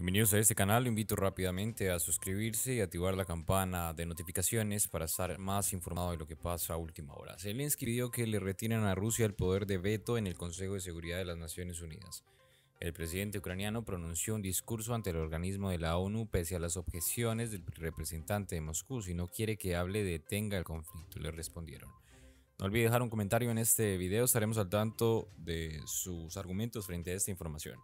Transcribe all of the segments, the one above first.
Bienvenidos a este canal, lo invito rápidamente a suscribirse y activar la campana de notificaciones para estar más informado de lo que pasa a última hora. Zelensky pidió que le retiren a Rusia el poder de veto en el Consejo de Seguridad de las Naciones Unidas. El presidente ucraniano pronunció un discurso ante el organismo de la ONU pese a las objeciones del representante de Moscú si no quiere que hable de detenga el conflicto, le respondieron. No olvide dejar un comentario en este video, estaremos al tanto de sus argumentos frente a esta información.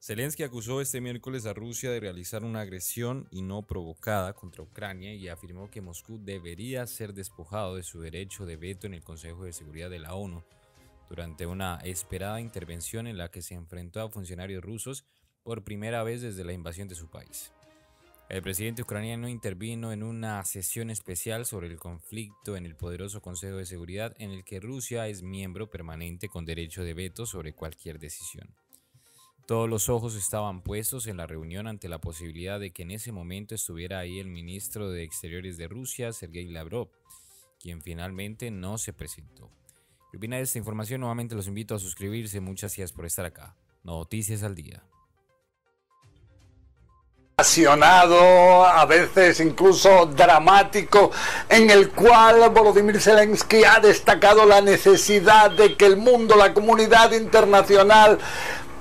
Zelensky acusó este miércoles a Rusia de realizar una agresión y no provocada contra Ucrania y afirmó que Moscú debería ser despojado de su derecho de veto en el Consejo de Seguridad de la ONU durante una esperada intervención en la que se enfrentó a funcionarios rusos por primera vez desde la invasión de su país. El presidente ucraniano intervino en una sesión especial sobre el conflicto en el poderoso Consejo de Seguridad en el que Rusia es miembro permanente con derecho de veto sobre cualquier decisión. Todos los ojos estaban puestos en la reunión ante la posibilidad de que en ese momento estuviera ahí el ministro de Exteriores de Rusia, Sergei Lavrov, quien finalmente no se presentó. ¿Qué opina de esta información? Nuevamente los invito a suscribirse. Muchas gracias por estar acá. Noticias al día apasionado, a veces incluso dramático, en el cual Volodymyr Zelensky ha destacado la necesidad de que el mundo, la comunidad internacional,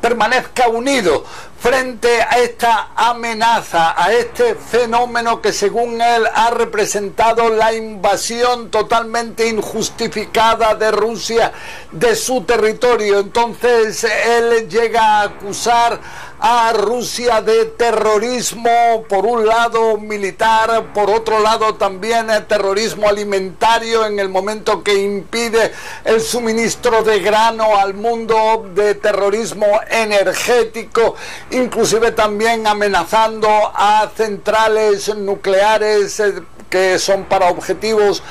permanezca unido frente a esta amenaza, a este fenómeno que según él ha representado la invasión totalmente injustificada de Rusia de su territorio. Entonces él llega a acusar a Rusia de terrorismo, por un lado militar, por otro lado también terrorismo alimentario en el momento que impide el suministro de grano al mundo, de terrorismo energético inclusive también amenazando a centrales nucleares eh, que son para objetivos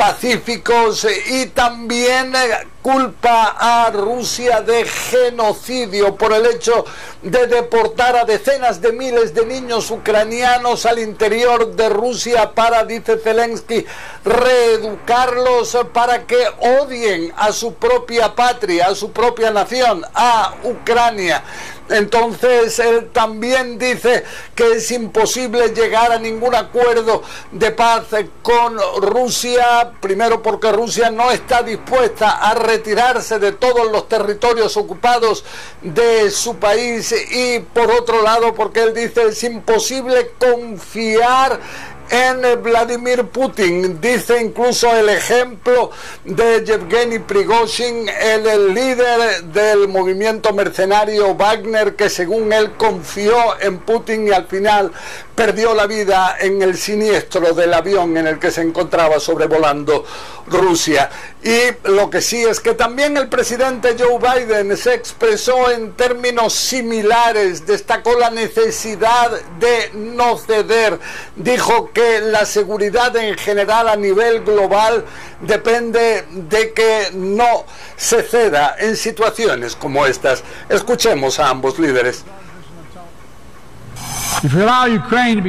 pacíficos y también eh, culpa a Rusia de genocidio por el hecho de deportar a decenas de miles de niños ucranianos al interior de Rusia para, dice Zelensky, reeducarlos para que odien a su propia patria, a su propia nación, a Ucrania. Entonces él también dice que es imposible llegar a ningún acuerdo de paz con Rusia, primero porque Rusia no está dispuesta a retirarse de todos los territorios ocupados de su país y por otro lado porque él dice es imposible confiar en Vladimir Putin. Dice incluso el ejemplo de Yevgeny Prigozhin, el, líder del movimiento mercenario Wagner, que según él confió en Putin y al final perdió la vida en el siniestro del avión en el que se encontraba sobrevolando Rusia. Y lo que sí es que también el presidente Joe Biden se expresó en términos similares, destacó la necesidad de no ceder, dijo que la seguridad en general a nivel global depende de que no se ceda en situaciones como estas. Escuchemos a ambos líderes.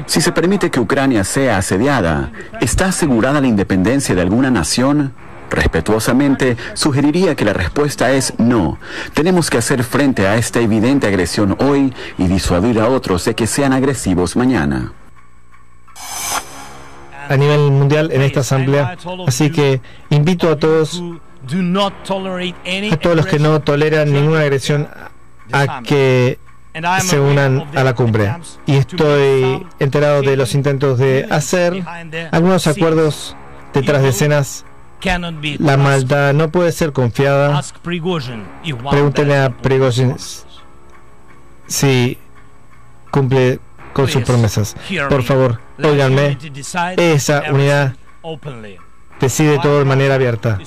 Si se permite que Ucrania sea asediada, ¿está asegurada la independencia de alguna nación? Respetuosamente, sugeriría que la respuesta es no. Tenemos que hacer frente a esta evidente agresión hoy y disuadir a otros de que sean agresivos mañana. A nivel mundial en esta asamblea, así que invito a todos, a todos los que no toleran ninguna agresión, a que se unan a la cumbre. Y estoy enterado de los intentos de hacer algunos acuerdos detrás de escenas. La maldad no puede ser confiada. Pregúntenle a Prigozhin si cumple con sus promesas. Por favor, óiganme. Esa unidad decide todo de manera abierta.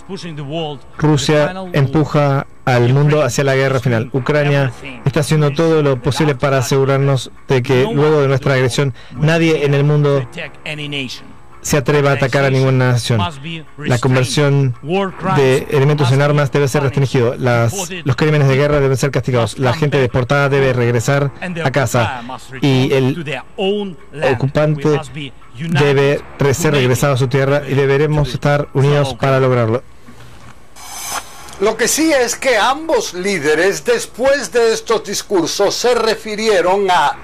Rusia empuja al mundo hacia la guerra final. Ucrania está haciendo todo lo posible para asegurarnos de que luego de nuestra agresión nadie en el mundo se atreva a atacar a ninguna nación. La conversión de elementos en armas debe ser restringido. Las, los crímenes de guerra deben ser castigados. La gente deportada debe regresar a casa. Y el ocupante debe ser regresado a su tierra y deberemos estar unidos para lograrlo. Lo que sí es que ambos líderes, después de estos discursos, se refirieron a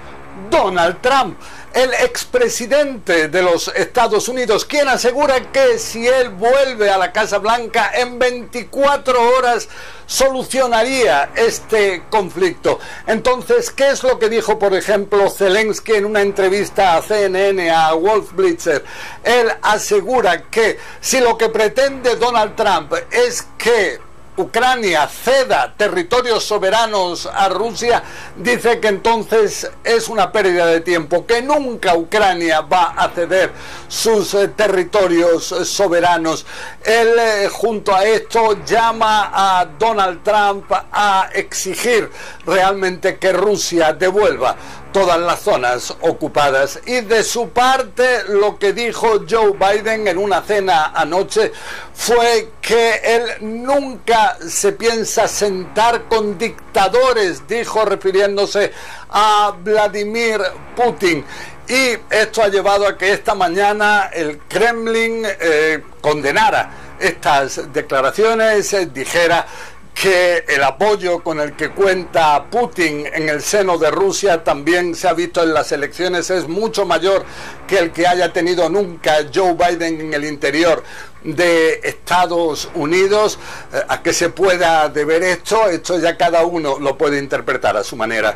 Donald Trump el expresidente de los Estados Unidos, quien asegura que si él vuelve a la Casa Blanca en 24 horas solucionaría este conflicto. Entonces, ¿qué es lo que dijo, por ejemplo, Zelensky en una entrevista a CNN, a Wolf Blitzer? Él asegura que si lo que pretende Donald Trump es que Ucrania ceda territorios soberanos a Rusia, dice que entonces es una pérdida de tiempo, que nunca Ucrania va a ceder sus eh, territorios soberanos. Él eh, junto a esto llama a Donald Trump a exigir realmente que Rusia devuelva todas las zonas ocupadas. Y de su parte, lo que dijo Joe Biden en una cena anoche fue que él nunca se piensa sentar con dictadores, dijo refiriéndose a Vladimir Putin. Y esto ha llevado a que esta mañana el Kremlin eh, condenara estas declaraciones, dijera que el apoyo con el que cuenta Putin en el seno de Rusia también se ha visto en las elecciones es mucho mayor que el que haya tenido nunca Joe Biden en el interior de Estados Unidos. Eh, a que se pueda deber esto, esto ya cada uno lo puede interpretar a su manera.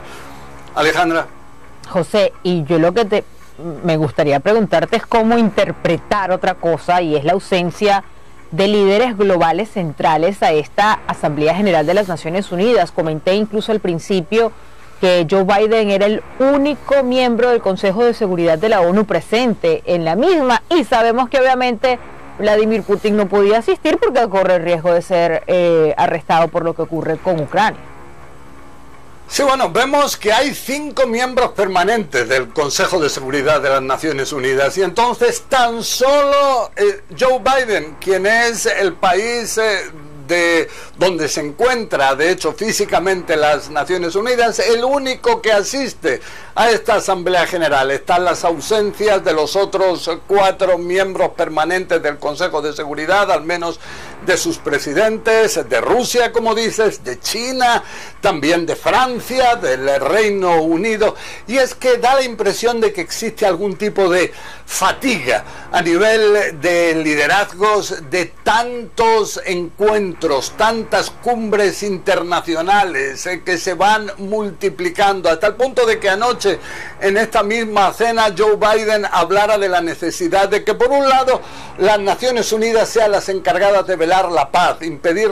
Alejandra. José, y yo lo que te me gustaría preguntarte es cómo interpretar otra cosa y es la ausencia de líderes globales centrales a esta Asamblea General de las Naciones Unidas. Comenté incluso al principio que Joe Biden era el único miembro del Consejo de Seguridad de la ONU presente en la misma y sabemos que obviamente Vladimir Putin no podía asistir porque corre el riesgo de ser eh, arrestado por lo que ocurre con Ucrania. Sí, bueno, vemos que hay cinco miembros permanentes del Consejo de Seguridad de las Naciones Unidas y entonces tan solo eh, Joe Biden, quien es el país eh, de donde se encuentra, de hecho, físicamente las Naciones Unidas, el único que asiste a esta Asamblea General. Están las ausencias de los otros cuatro miembros permanentes del Consejo de Seguridad, al menos de sus presidentes, de Rusia, como dices, de China, también de Francia, del Reino Unido. Y es que da la impresión de que existe algún tipo de fatiga a nivel de liderazgos de tantos encuentros, tantas cumbres internacionales eh, que se van multiplicando, hasta el punto de que anoche en esta misma cena Joe Biden hablara de la necesidad de que por un lado las Naciones Unidas sean las encargadas de velar la paz, impedir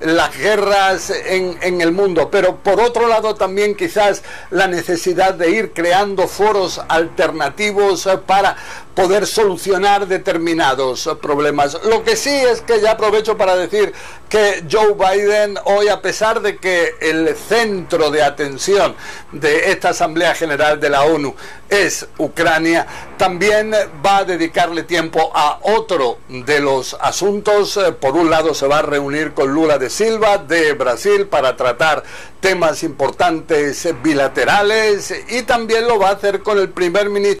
las guerras en, el mundo, pero por otro lado también quizás la necesidad de ir creando foros alternativos eh, para poder solucionar determinados problemas. Lo que sí es que ya aprovecho para decir que Joe Biden hoy, a pesar de que el centro de atención de esta Asamblea General de la ONU es Ucrania, también va a dedicarle tiempo a otro de los asuntos. Por un lado se va a reunir con Lula de Silva de Brasil para tratar temas importantes bilaterales y también lo va a hacer con el primer ministro